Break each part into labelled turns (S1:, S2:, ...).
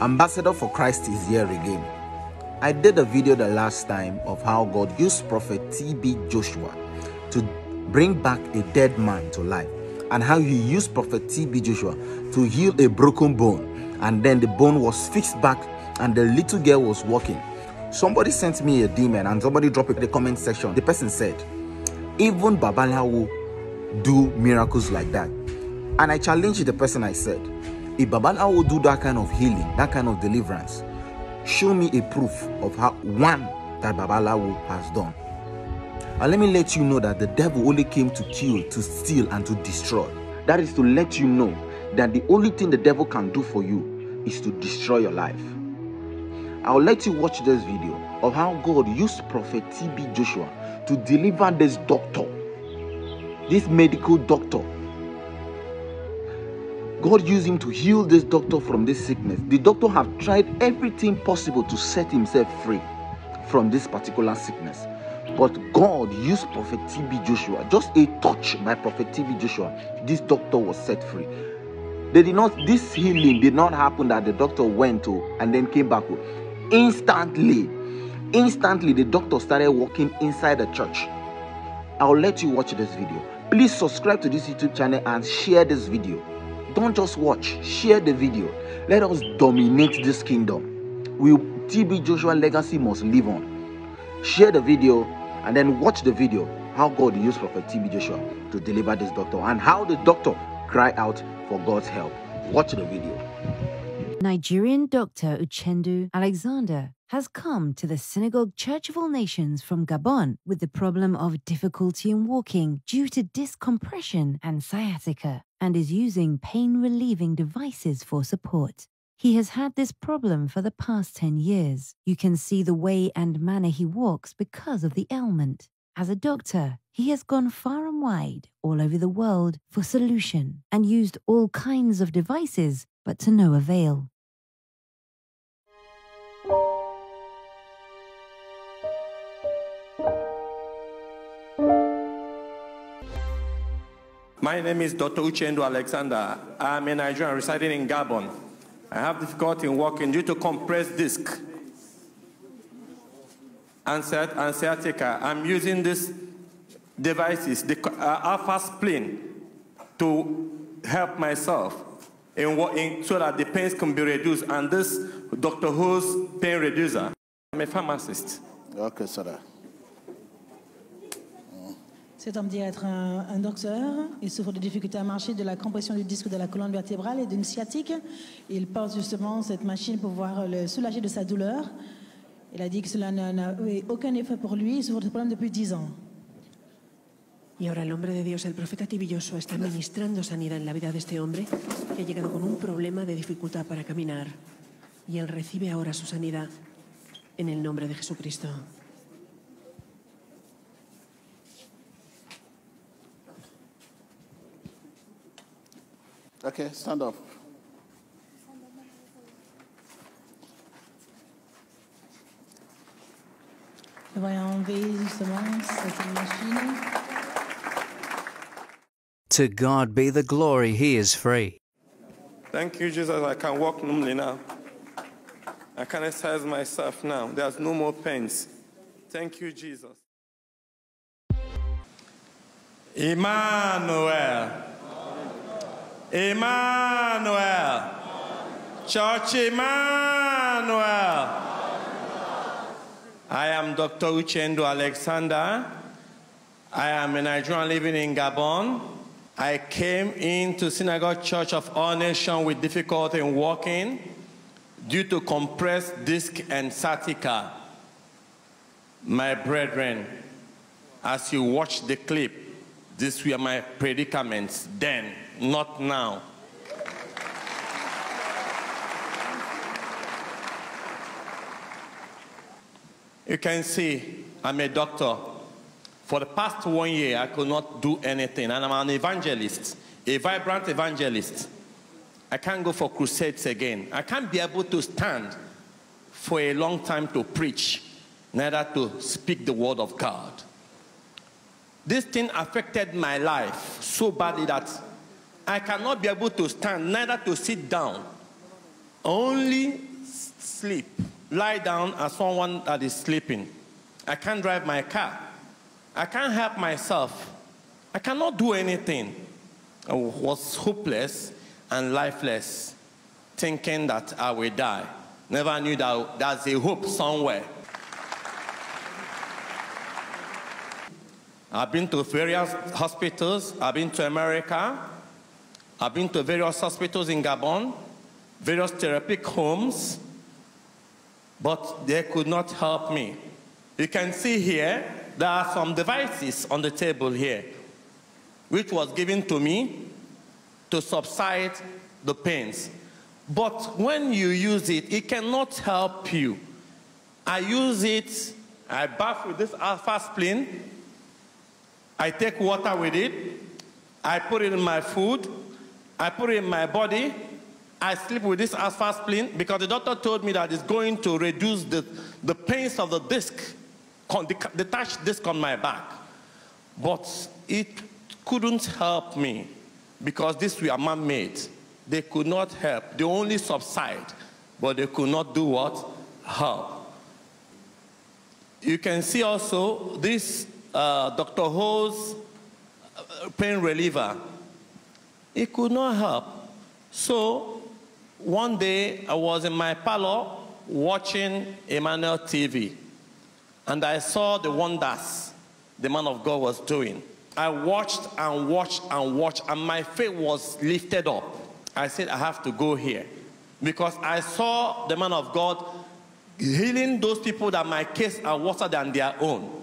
S1: Ambassador for Christ is here again. I did a video the last time of how God used Prophet TB Joshua to bring back a dead man to life and how he used Prophet TB Joshua to heal a broken bone and then the bone was fixed back and the little girl was walking. Somebody sent me a demon and somebody dropped it in the comment section. The person said, even Babalawo do miracles like that. And I challenged the person I said, if Babalawo will do that kind of healing, that kind of deliverance, show me a proof of how one that Babalawo has done. And let me let you know that the devil only came to kill, to steal, and to destroy. That is to let you know that the only thing the devil can do for you is to destroy your life. I'll let you watch this video of how God used Prophet TB Joshua to deliver this doctor, this medical doctor God used him to heal this doctor from this sickness. The doctor have tried everything possible to set himself free from this particular sickness. But God used Prophet TB Joshua. Just a touch by Prophet TB Joshua, this doctor was set free. They did not, this healing did not happen that the doctor went to and then came back. Instantly, instantly, the doctor started walking inside the church. I'll let you watch this video. Please subscribe to this YouTube channel and share this video. Don't just watch, share the video. Let us dominate this kingdom. We TB Joshua legacy must live on. Share the video and then watch the video how God used Prophet TB Joshua to deliver this doctor and how the doctor cried out for God's help. Watch the video.
S2: Nigerian doctor Uchendu Alexander has come to the Synagogue Church of All Nations from Gabon with the problem of difficulty in walking due to discompression and sciatica and is using pain relieving devices for support. He has had this problem for the past 10 years. You can see the way and manner he walks because of the ailment. As a doctor, he has gone far and wide all over the world for solution and used all kinds of devices, but to no avail.
S3: My name is Dr. Uchendu Alexander. I'm a Nigerian residing in Gabon. I have difficulty in walking due to compressed disc and sciatica. I'm using these devices, the uh, alpha spleen, to help myself in, in, so that the pains can be reduced. And this Dr. Who's pain reducer. I'm a pharmacist.
S4: Okay, sir.
S5: Cet homme dit être un, un, docteur. Il souffre de difficultés à marcher, de la compression du disque de la colonne vertébrale et d'une sciatique. Il porte justement cette machine pour pouvoir le soulager de sa douleur. Il a dit que cela n'a aucun effet pour lui. Il souffre de ce problème depuis 10 ans.
S6: Y ahora el hombre de Dios, el profeta Tibilloso, está ministrando sanidad en la vida de este hombre que ha llegado con un problema de dificultad para caminar. Y él recibe ahora su sanidad en el nombre de Jesucristo.
S4: Okay, stand up.
S5: Va enlever justement cette machine.
S7: To God be the glory, he is free.
S3: Thank you, Jesus. I can walk normally now. I can exercise myself now. There's no more pains. Thank you, Jesus. Emmanuel. Emmanuel. Church Emmanuel. I am Dr. Uchendu Alexander. I am a Nigerian living in Gabon. I came into Synagogue Church of All Nations with difficulty in walking due to compressed disc and sciatica. My brethren, as you watch the clip, these were my predicaments then, not now. You can see I'm a doctor. For the past one year, I could not do anything, and I'm an evangelist, a vibrant evangelist. I can't go for crusades again. I can't be able to stand for a long time to preach, neither to speak the word of God. This thing affected my life so badly that I cannot be able to stand, neither to sit down only sleep, lie down as someone that is sleeping. I can't drive my car. I can't help myself. I cannot do anything. I was hopeless and lifeless, thinking that I will die. Never knew that there's a hope somewhere. I've been to various hospitals. I've been to America. I've been to various hospitals in Gabon, various therapeutic homes, but they could not help me. You can see here, there are some devices on the table here, which was given to me to subside the pains. But when you use it, it cannot help you. I use it, I bath with this alpha spleen, I take water with it, I put it in my food, I put it in my body, I sleep with this alpha spleen because the doctor told me that it's going to reduce the, the pains of the disc, the detached disc on my back. But it couldn't help me because these were man-made. They could not help. They only subside, but they could not do what? Help. You can see also this uh, Dr. Ho's uh, pain reliever. It could not help. So one day I was in my parlor watching Emmanuel TV, and I saw the wonders the man of God was doing. I watched and watched and watched, and my faith was lifted up. I said, I have to go here. Because I saw the man of God healing those people that my case are worse than their own.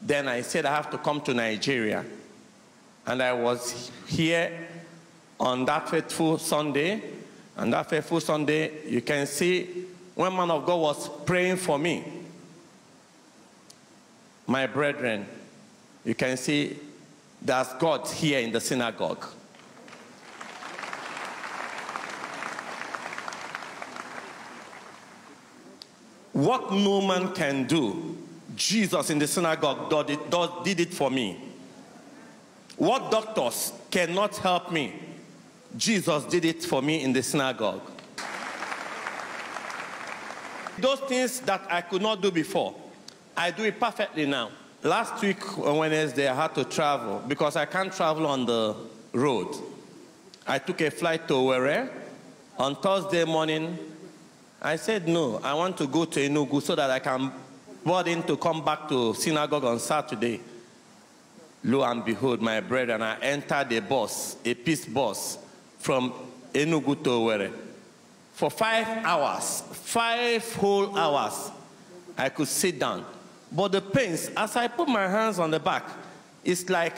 S3: Then I said, I have to come to Nigeria. And I was here on that faithful Sunday. And that faithful Sunday, you can see when man of God was praying for me. My brethren, you can see there's God here in the synagogue. What no man can do, Jesus in the synagogue did it for me. What doctors cannot help me, Jesus did it for me in the synagogue. Those things that I could not do before, I do it perfectly now. Last week on Wednesday, I had to travel because I can't travel on the road. I took a flight to Owerri. On Thursday morning, I said, no, I want to go to Enugu so that I can board in to come back to synagogue on Saturday. Lo and behold, my brethren, I entered a bus, a peace bus, from Enugu to Owerri. For five hours, five whole hours, I could sit down. But the pains, as I put my hands on the back, it's like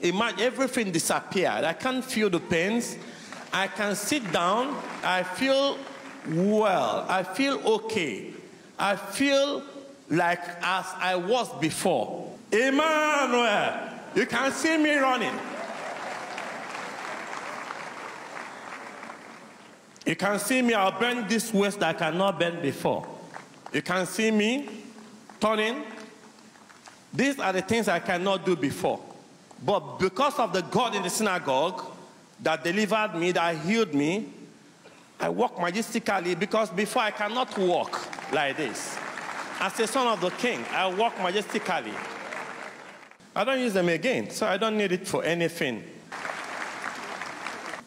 S3: imagine everything disappeared. I can't feel the pains. I can sit down. I feel well. I feel okay. I feel like as I was before. Emmanuel, you can see me running. You can see me, I'll bend this waist I cannot bend before. You can see me These are the things I cannot do before. But because of the God in the synagogue that delivered me, that healed me, I walk majestically because before I cannot walk like this. As a son of the king, I walk majestically. I don't use them again, so I don't need it for anything.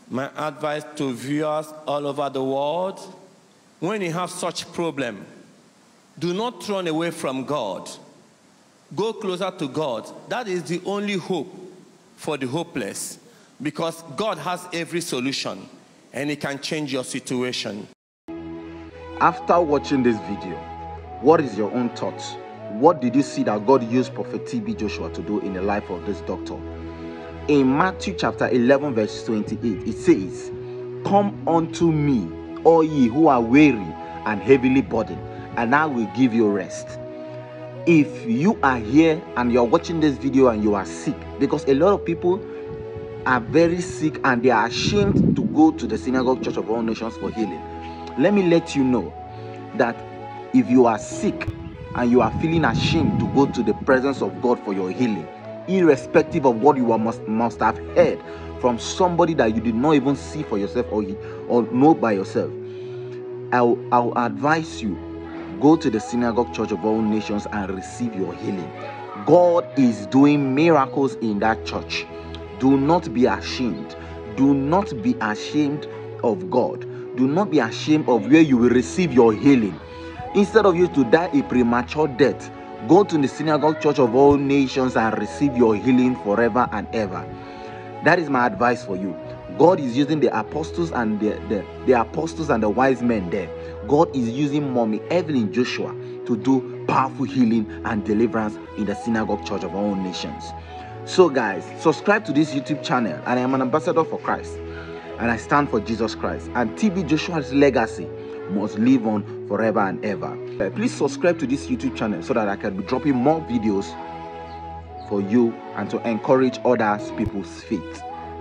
S3: My advice to viewers all over the world, when you have such problem, do not run away from God. Go closer to God. That is the only hope for the hopeless because God has every solution and He can change your situation.
S1: After watching this video, what is your own thoughts? What did you see that God used Prophet TB Joshua to do in the life of this doctor? In Matthew chapter 11, verse 28, it says, Come unto me, all ye who are weary and heavily burdened, and I will give you rest. If you are here and you're watching this video and you are sick, because a lot of people are very sick and they are ashamed to go to the synagogue church of all nations for healing, let me let you know that if you are sick and you are feeling ashamed to go to the presence of God for your healing, irrespective of what you must, must have heard from somebody that you did not even see for yourself or, or know by yourself, I'll, I'll advise you go to the synagogue church of all nations and receive your healing. God is doing miracles in that church. Do not be ashamed. Do not be ashamed of God. Do not be ashamed of where you will receive your healing. Instead of you to die a premature death, go to the synagogue church of all nations and receive your healing forever and ever. That is my advice for you. God is using the apostles and the, the, the apostles and the wise men there. God is using mommy Evelyn Joshua to do powerful healing and deliverance in the synagogue church of all nations. So, guys, subscribe to this YouTube channel, and I am an ambassador for Christ, and I stand for Jesus Christ. And TB Joshua's legacy must live on forever and ever. Uh, please subscribe to this YouTube channel so that I can be dropping more videos for you and to encourage others people's faith.